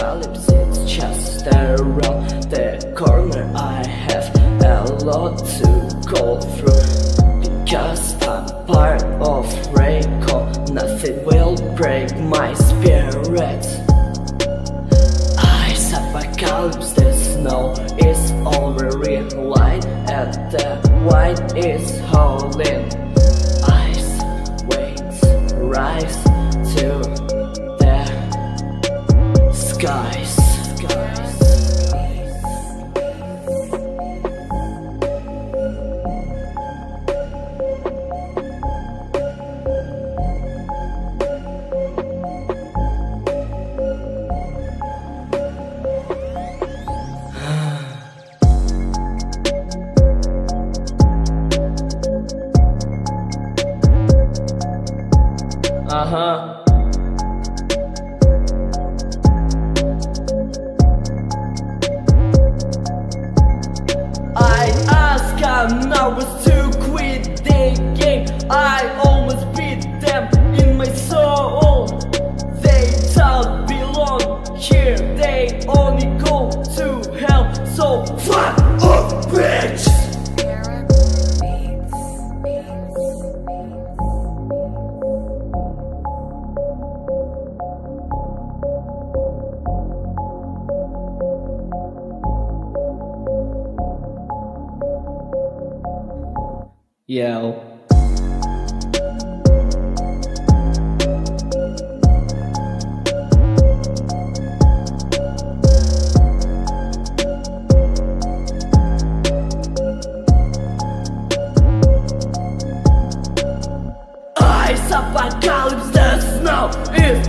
apocalypse It's just around the corner. I have a lot to go through. Because I'm part of Rako Nothing will break my spirit. Ice apocalypse, the snow is already light And the white is holding Ice waves rise skies Uh-huh was to Yo Ice apocalypse, the snow is